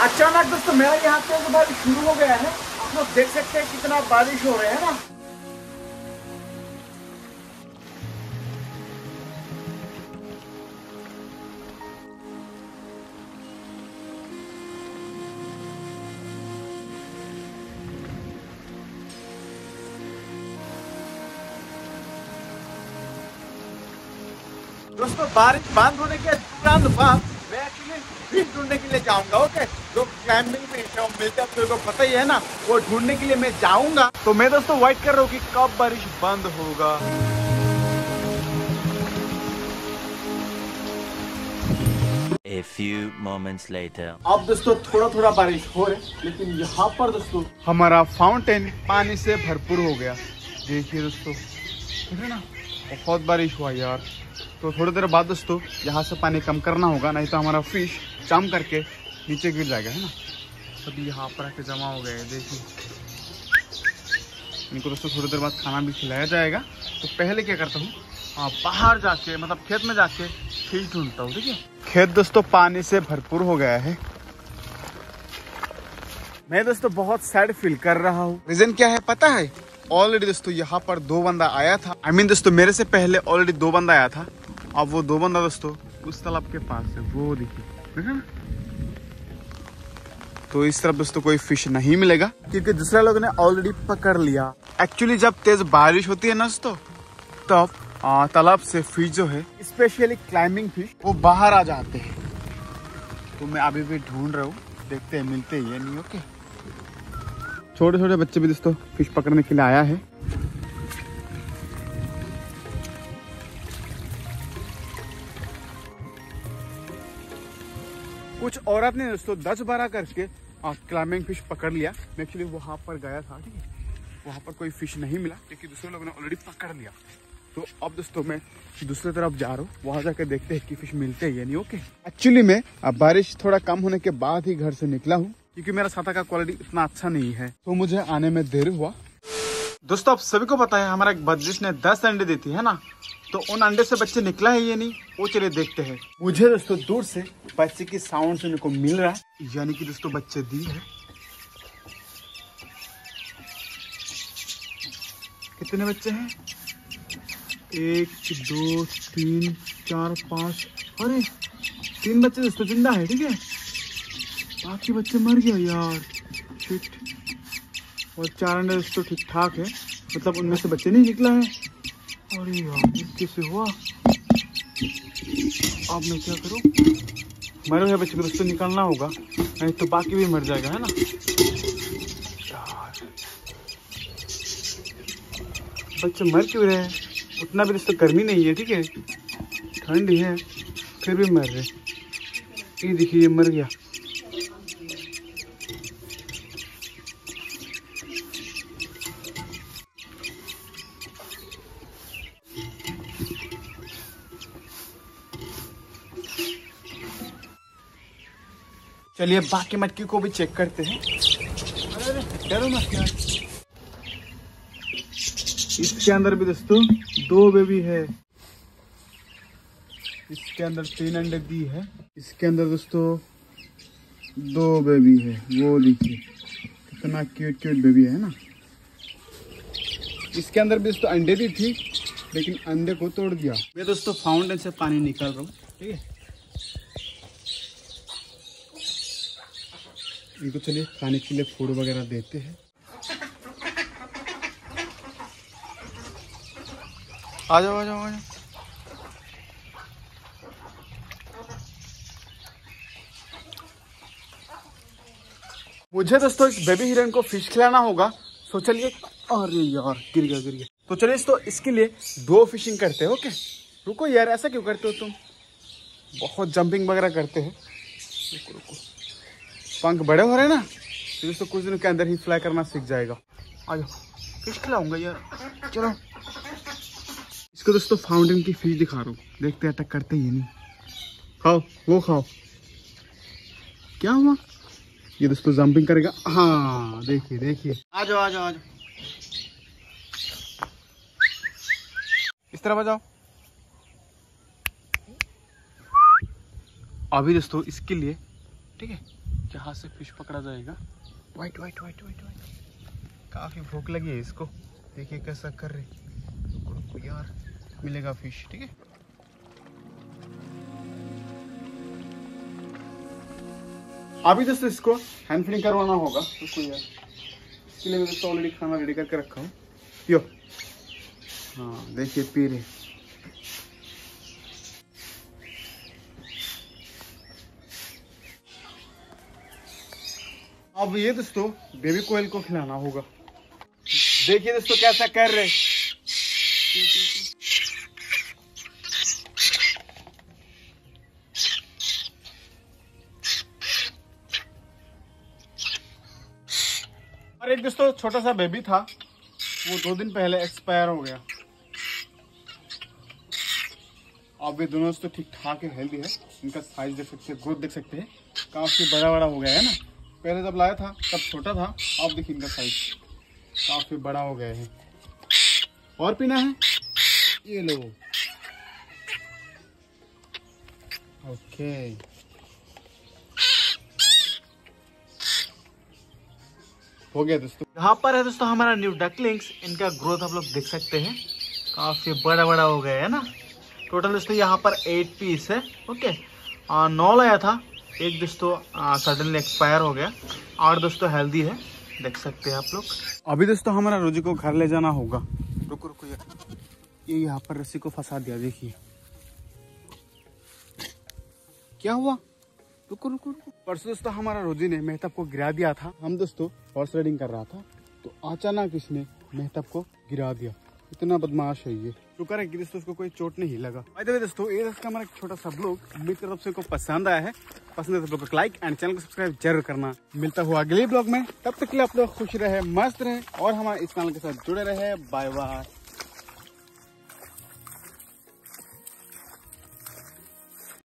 अचानक दोस्तों, मेरा यहाँ पे तो बारिश शुरू हो गया है। आप लोग देख सकते हैं कितना बारिश हो रहा है ना। दोस्तों, बारिश बंद होने के तुरंत बाद मैं एक्चुअली ढूँढने के लिए जाऊँगा, ओके? क्लाइंबिंग फ़िश है वो मिलते हैं को पता ही है ना वो ढूँढने के लिए मैं जाऊँगा। तो मैं दोस्तों वेट कर रहा हूँ कि कब बारिश बंद होगा? A few moments later. अब दोस्तों थोड़ा थोड़ा बारिश हो रहा है लेकिन यहाँ पर दोस्तों हमारा फाउंटेन पानी से भरपूर हो गया। देखिए दोस्तों देख रहे ना? बहुत बारिश हुआ यार। तो थोड़ी देर बाद दोस्तों यहाँ से पानी कम करना होगा नहीं तो हमारा फ़िश जम करके नीचे गिर जाएगा है ना? सभी यहाँ पर आके जमा हो गए देखिए। इनको दोस्तों थोड़ी देर बाद खाना भी खिलाया जाएगा। तो पहले क्या करता हूँ हाँ बाहर जाके मतलब खेत में जाके फ़िश ढूंढता हूँ है खेत दोस्तों पानी से भरपूर हो गया है। मैं दोस्तों बहुत सैड फील कर रहा हूँ। रीजन क्या है पता है? ऑलरेडी दोस्तों यहाँ पर दो बंदा आया था। आई I मीन mean, दोस्तों मेरे से पहले ऑलरेडी दो बंदा आया था। अब वो दो बंदा दोस्तों उस तालाब के पास है वो देखिए देखा ना? तो इस तरफ़ दोस्तों कोई फ़िश नहीं मिलेगा, क्योंकि दूसरे लोगों ने ऑलरेडी पकड़ लिया। एक्चुअली जब तेज बारिश होती है ना दोस्तों, तब तालाब से फ़िश जो है स्पेशली क्लाइंबिंग फ़िश वो बाहर आ जाते हैं। तो मैं अभी भी ढूंढ रहा हूँ, देखते हैं, मिलते ही है नहीं ओके छोटे छोटे बच्चे भी दोस्तों फ़िश पकड़ने के लिए आया है। कुछ औरत ने दोस्तों दस बारह करके क्लाइंबिंग फ़िश पकड़ लिया। मैं एक्चुअली वहाँ पर गया था, ठीक है? वहाँ पर कोई फ़िश नहीं मिला, क्योंकि दूसरे लोगों ने ऑलरेडी पकड़ लिया। तो अब दोस्तों मैं दूसरी तरफ़ जा रहा हूँ। वहाँ जाकर देखते हैं कि फ़िश मिलते हैं या नहीं ओके एक्चुअली मैं अब बारिश थोड़ा कम होने के बाद ही घर से निकला हूँ, क्योंकि मेरा छाता का क्वालिटी इतना अच्छा नहीं है। तो मुझे आने में देर हुआ। दोस्तों आप सभी को पता है हमारा एक बदजिश ने दस अंडे देती है ना? तो उन अंडे से बच्चे निकला है ये नहीं वो चलिए देखते हैं। मुझे दोस्तों दूर से बच्चे की साउंड सुनने को मिल रहा है। यानी कि दोस्तों बच्चे दी है। कितने बच्चे हैं? एक दो तीन चार पाँच। अरे तीन बच्चे दोस्तों ज़िंदा है ठीक है? बाकी बच्चे मर गए यार। शिट और चार अंडे दोस्तों ठीक ठाक है। मतलब उनमें से बच्चे नहीं निकला है। अरे यार कैसे हुआ? अब मैं क्या करूँ? मरे हुए बच्चे को दोस्तों निकालना होगा, नहीं तो बाकी भी मर जाएगा, है ना? बच्चे मर क्यों रहे हैं? उतना भी दोस्तों गर्मी नहीं है, ठीक है? ठंड है फिर भी मर रहे ये देखिए, ये मर गया। चलिए बाकी मटकी को भी चेक करते हैं। इसके अंदर भी दोस्तों दो बेबी है। इसके अंदर तीन अंडे दी है। इसके अंदर दोस्तों दो बेबी है। वो देखिए, कितना क्यूट क्यूट बेबी है ना? इसके अंदर भी दोस्तों अंडे दी थी, लेकिन अंडे को तोड़ दिया। मैं दोस्तों फाउंटेन से पानी निकाल रहा हूँ, ठीक है? इनको चलिए खाने के लिए फ़ूड वगैरह देते हैं। आ जाओ आ जाओ आ जाओ। मुझे दोस्तों इस बेबी हिरन को फ़िश खिलाना होगा। तो चलिए, अरे यार, गिर गया गिर गया। तो चलिए तो इसके लिए दो फिशिंग करते हैं ओके रुको यार, ऐसा क्यों करते हो तुम? बहुत जंपिंग वगैरह करते हैं। रुको रुको। पंख बड़े हो रहे ना तो दोस्तों कुछ दिनों के अंदर ही फ्लाई करना सीख जाएगा। आ जाओ फ़िश खिलाऊँगा यार। चलो। इसको दोस्तों फाउंटेन की फ़िश दिखा रहा हूँ। देखते अटक करते ही नहीं। खाओ, वो खाओ। क्या हुआ? ये दोस्तों जंपिंग करेगा। हाँ देखिए देखिए। आ जाओ आ जाओ आ जाओ। इस तरफ़ आ जाओ। अभी दोस्तों इसके लिए, ठीक है? यहाँ से फ़िश पकड़ा जाएगा। Wait wait wait wait wait काफ़ी भूख लगी है इसको। देखिए कैसा कर रही। यार मिलेगा फ़िश ठीक है? अभी दोस्तों इसको हैंड फीडिंग करवाना होगा रुको यार इसके लिए मैं दोस्तों ऑलरेडी खाना रेडी करके रखा हूँ। यो। हाँ देखिए पी रहे। अब ये दोस्तों बेबी कोयल को खिलाना होगा। देखिए दोस्तों, कैसा कर रहे और एक दोस्तों, छोटा सा बेबी था। वो दो दिन पहले एक्सपायर हो गया। अब ये दोनों दोस्तों ठीक ठाक है हेल्दी है। इनका साइज़ देख सकते हैं ग्रोथ देख सकते हैं। काफ़ी बड़ा बड़ा हो गया है ना। पहले जब लाया था तब छोटा था अब देखिए इनका साइज़ काफ़ी बड़ा हो गया है। और पीना है? ये लो। ओके हो गया दोस्तों। यहाँ पर है दोस्तों हमारा न्यू डकलिंग्स इनका ग्रोथ आप लोग देख सकते हैं। काफ़ी बड़ा बड़ा हो गया है ना? टोटल दोस्तों यहाँ पर एट पीस है ओके आ, नौ लाया था एक दोस्तों सडनली एक्सपायर हो गया। और दोस्तों हेल्दी है। देख सकते हैं आप लोग। अभी दोस्तों, हमारा रोजी को घर ले जाना होगा। रुको रुको यार ये यहाँ पर रस्सी को फंसा दिया, देखिए। क्या हुआ? रुको रुको रुको। परसों दोस्तों, हमारा रोजी ने मेहताब को गिरा दिया था। हम दोस्तों हॉर्स राइडिंग कर रहा था। तो अचानक इसने मेहताब को गिरा दिया। इतना बदमाश है ये। शुक्र है कि दोस्तों, उसको कोई चोट नहीं लगा। दोस्तों, ये दोस्तों, हमारा छोटा सा ब्लॉग उम्मीद करता हूँ को पसंद आया है पसंद है तो ब्लॉग को लाइक एंड चैनल को सब्सक्राइब ज़रूर करना। मिलता हुआ अगले ब्लॉग में, तब तक के लिए आप लोग खुश रहे, मस्त रहे और हमारे इस चैनल के साथ जुड़े रहे। Bye bye